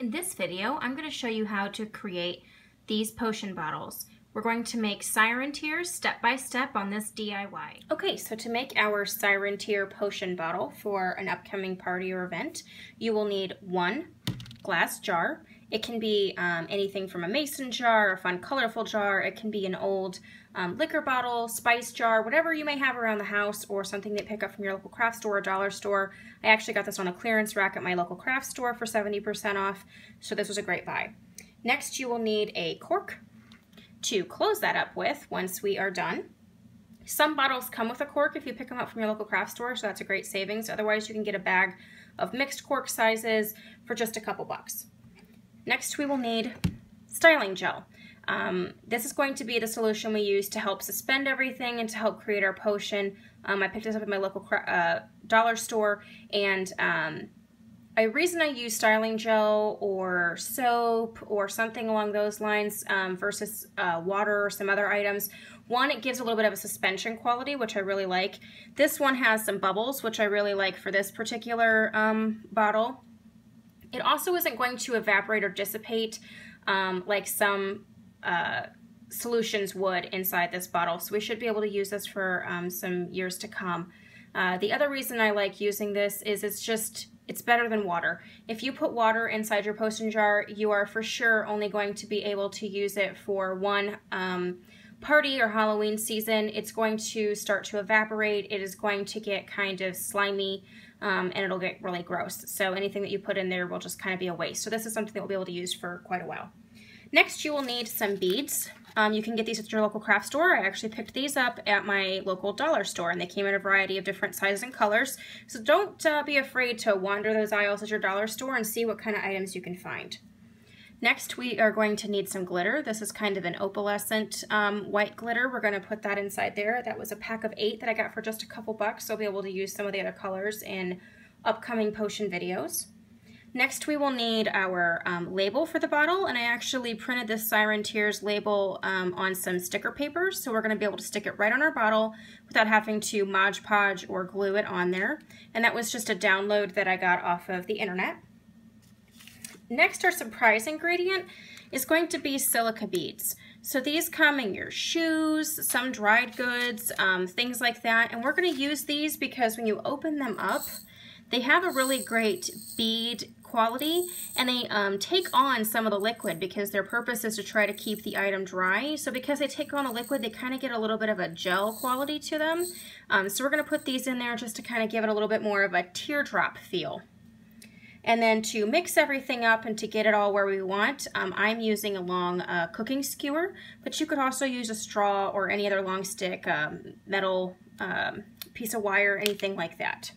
In this video, I'm going to show you how to create these potion bottles. We're going to make siren tears step by step on this DIY. Okay, so to make our siren tear potion bottle for an upcoming party or event, you will need one glass jar. It can be um, anything from a mason jar, a fun colorful jar, it can be an old um, liquor bottle, spice jar, whatever you may have around the house or something that pick up from your local craft store or dollar store. I actually got this on a clearance rack at my local craft store for 70% off, so this was a great buy. Next, you will need a cork to close that up with once we are done. Some bottles come with a cork if you pick them up from your local craft store, so that's a great savings. Otherwise, you can get a bag of mixed cork sizes for just a couple bucks. Next, we will need styling gel. Um, this is going to be the solution we use to help suspend everything and to help create our potion. Um, I picked this up at my local uh, dollar store and um, a reason I use styling gel or soap or something along those lines um, versus uh, water or some other items. One, it gives a little bit of a suspension quality, which I really like. This one has some bubbles, which I really like for this particular um, bottle. It also isn't going to evaporate or dissipate um, like some uh, solutions would inside this bottle. So we should be able to use this for um, some years to come. Uh, the other reason I like using this is it's just, it's better than water. If you put water inside your potion jar, you are for sure only going to be able to use it for one um, party or Halloween season. It's going to start to evaporate. It is going to get kind of slimy um, and it'll get really gross. So anything that you put in there will just kind of be a waste. So this is something that we'll be able to use for quite a while. Next, you will need some beads. Um, you can get these at your local craft store. I actually picked these up at my local dollar store, and they came in a variety of different sizes and colors. So don't uh, be afraid to wander those aisles at your dollar store and see what kind of items you can find. Next, we are going to need some glitter. This is kind of an opalescent um, white glitter. We're going to put that inside there. That was a pack of eight that I got for just a couple bucks. So I'll be able to use some of the other colors in upcoming potion videos. Next we will need our um, label for the bottle and I actually printed this Siren Tears label um, on some sticker paper so we're going to be able to stick it right on our bottle without having to Mod Podge or glue it on there and that was just a download that I got off of the internet. Next our surprise ingredient is going to be silica beads. So these come in your shoes, some dried goods, um, things like that and we're going to use these because when you open them up they have a really great bead quality and they um, take on some of the liquid because their purpose is to try to keep the item dry. So because they take on a liquid, they kind of get a little bit of a gel quality to them. Um, so we're going to put these in there just to kind of give it a little bit more of a teardrop feel. And then to mix everything up and to get it all where we want, um, I'm using a long uh, cooking skewer, but you could also use a straw or any other long stick, um, metal um, piece of wire, anything like that.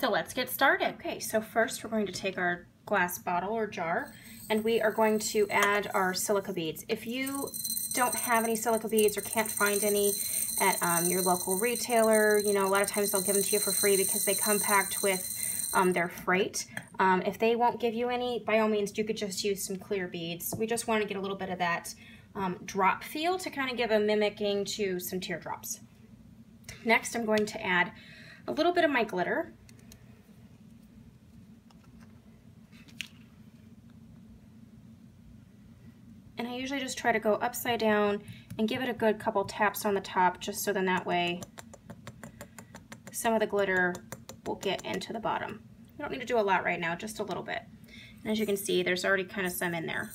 So let's get started. Okay, so first we're going to take our glass bottle or jar and we are going to add our silica beads. If you don't have any silica beads or can't find any at um, your local retailer, you know, a lot of times they'll give them to you for free because they come packed with um, their freight. Um, if they won't give you any, by all means, you could just use some clear beads. We just want to get a little bit of that um, drop feel to kind of give a mimicking to some teardrops. Next, I'm going to add a little bit of my glitter. and I usually just try to go upside down and give it a good couple taps on the top just so then that way some of the glitter will get into the bottom. You don't need to do a lot right now, just a little bit. And as you can see, there's already kind of some in there.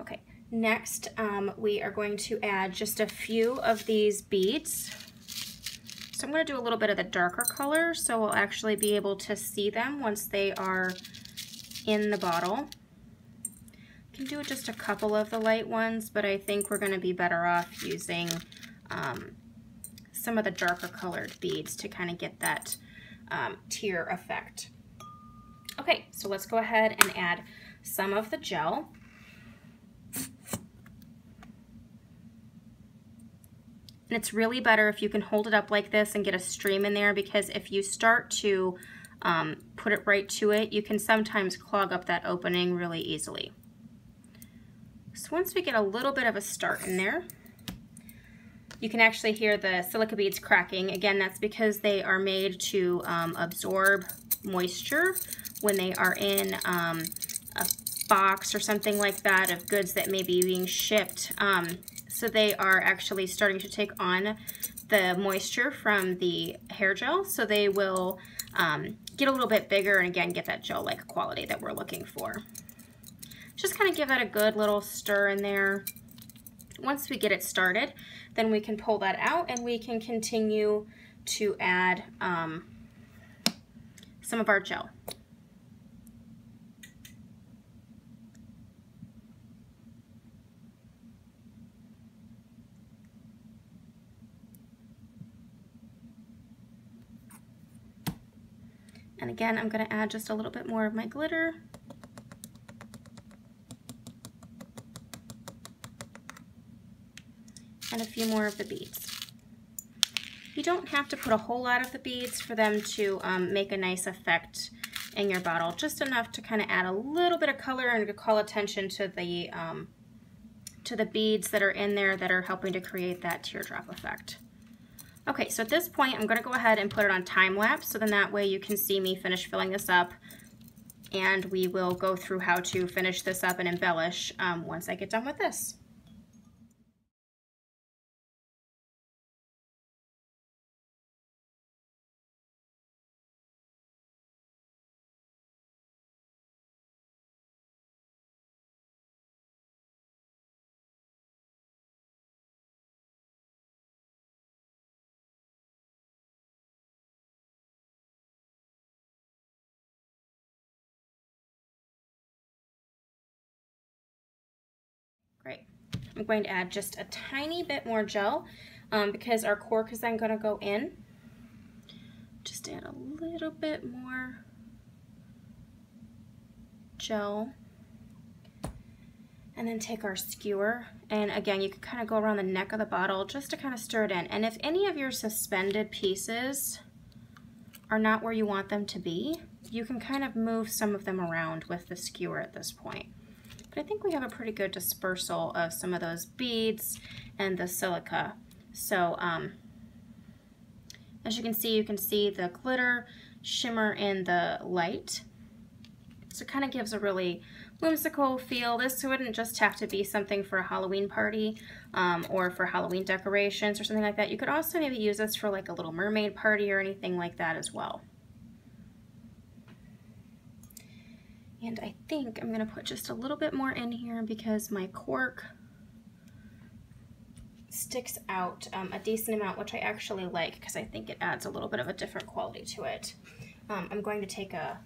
Okay, next um, we are going to add just a few of these beads. So I'm going to do a little bit of the darker color so we'll actually be able to see them once they are in the bottle. You can do just a couple of the light ones, but I think we're going to be better off using um, some of the darker colored beads to kind of get that um, tear effect. Okay, so let's go ahead and add some of the gel. And it's really better if you can hold it up like this and get a stream in there because if you start to um, put it right to it, you can sometimes clog up that opening really easily. So once we get a little bit of a start in there, You can actually hear the silica beads cracking. Again, that's because they are made to um, absorb moisture when they are in um, a box or something like that of goods that may be being shipped. Um, so they are actually starting to take on the moisture from the hair gel. So they will um, get a little bit bigger and again, get that gel-like quality that we're looking for. Just kind of give it a good little stir in there. Once we get it started, then we can pull that out and we can continue to add um, some of our gel. And again, I'm going to add just a little bit more of my glitter. And a few more of the beads. You don't have to put a whole lot of the beads for them to um, make a nice effect in your bottle. Just enough to kind of add a little bit of color and to call attention to the, um, to the beads that are in there that are helping to create that teardrop effect. Okay, so at this point, I'm gonna go ahead and put it on time lapse, so then that way you can see me finish filling this up, and we will go through how to finish this up and embellish um, once I get done with this. Great. I'm going to add just a tiny bit more gel um, because our cork is then going to go in. Just add a little bit more gel. And then take our skewer, and again, you can kind of go around the neck of the bottle just to kind of stir it in. And if any of your suspended pieces are not where you want them to be, you can kind of move some of them around with the skewer at this point. But I think we have a pretty good dispersal of some of those beads and the silica. So um, as you can see, you can see the glitter shimmer in the light. So it kind of gives a really whimsical feel. This wouldn't just have to be something for a Halloween party um, or for Halloween decorations or something like that. You could also maybe use this for like a little mermaid party or anything like that as well. And I think I'm going to put just a little bit more in here because my cork sticks out um, a decent amount, which I actually like because I think it adds a little bit of a different quality to it. Um, I'm going to take a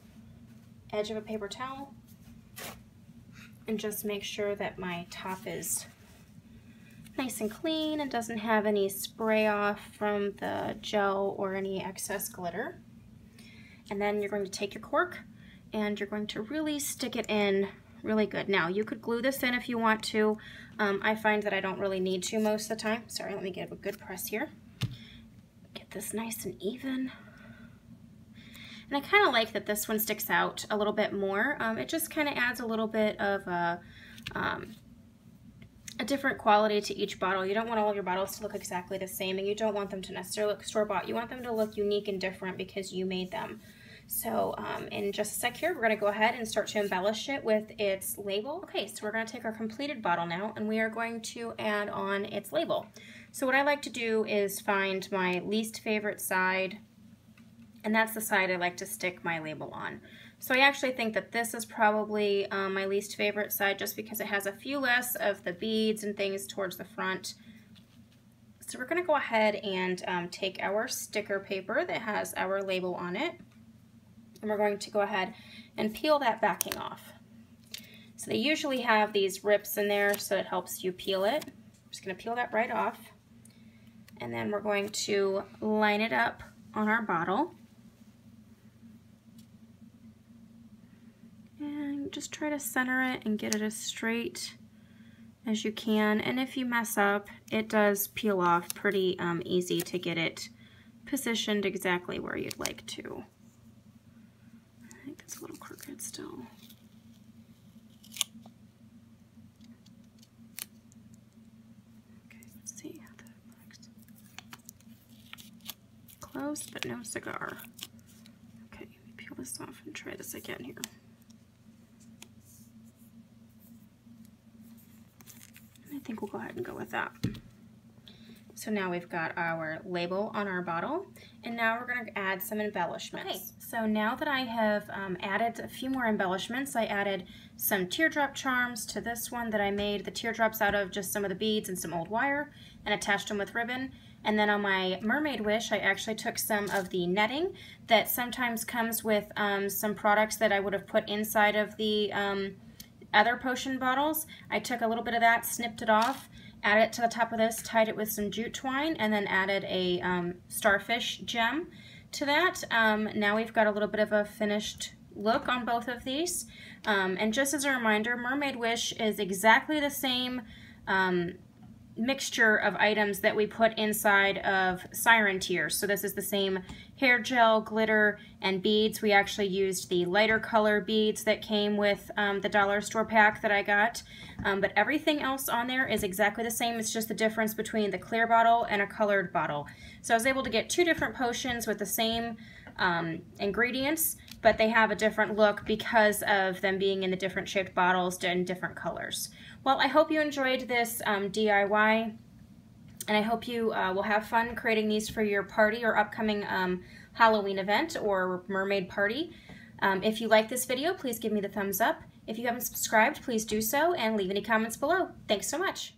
edge of a paper towel and just make sure that my top is nice and clean and doesn't have any spray off from the gel or any excess glitter. And then you're going to take your cork and you're going to really stick it in really good. Now, you could glue this in if you want to. Um, I find that I don't really need to most of the time. Sorry, let me give a good press here. Get this nice and even. And I kind of like that this one sticks out a little bit more. Um, it just kind of adds a little bit of a, um, a different quality to each bottle. You don't want all of your bottles to look exactly the same and you don't want them to necessarily look store-bought. You want them to look unique and different because you made them. So um, in just a sec here, we're going to go ahead and start to embellish it with its label. Okay, so we're going to take our completed bottle now and we are going to add on its label. So what I like to do is find my least favorite side and that's the side I like to stick my label on. So I actually think that this is probably um, my least favorite side just because it has a few less of the beads and things towards the front. So we're going to go ahead and um, take our sticker paper that has our label on it and we're going to go ahead and peel that backing off. So they usually have these rips in there so it helps you peel it. I'm just going to peel that right off. And then we're going to line it up on our bottle. And just try to center it and get it as straight as you can. And if you mess up, it does peel off pretty um, easy to get it positioned exactly where you'd like to sandstone. Okay, let's see how that works. Close, but no cigar. Okay, let me peel this off and try this again here. I think we'll go ahead and go with that. So now we've got our label on our bottle, and now we're going to add some embellishments. Okay, so now that I have um, added a few more embellishments, I added some teardrop charms to this one that I made the teardrops out of just some of the beads and some old wire, and attached them with ribbon. And then on my mermaid wish, I actually took some of the netting that sometimes comes with um, some products that I would have put inside of the um, other potion bottles. I took a little bit of that, snipped it off, added it to the top of this, tied it with some jute twine, and then added a um, starfish gem to that. Um, now we've got a little bit of a finished look on both of these. Um, and just as a reminder, Mermaid Wish is exactly the same um, mixture of items that we put inside of Siren Tears. So this is the same hair gel, glitter, and beads. We actually used the lighter color beads that came with um, the dollar store pack that I got. Um, but everything else on there is exactly the same. It's just the difference between the clear bottle and a colored bottle. So I was able to get two different potions with the same um, ingredients, but they have a different look because of them being in the different shaped bottles and different colors. Well, I hope you enjoyed this um, DIY, and I hope you uh, will have fun creating these for your party or upcoming um, Halloween event or mermaid party. Um, if you like this video, please give me the thumbs up. If you haven't subscribed, please do so and leave any comments below. Thanks so much.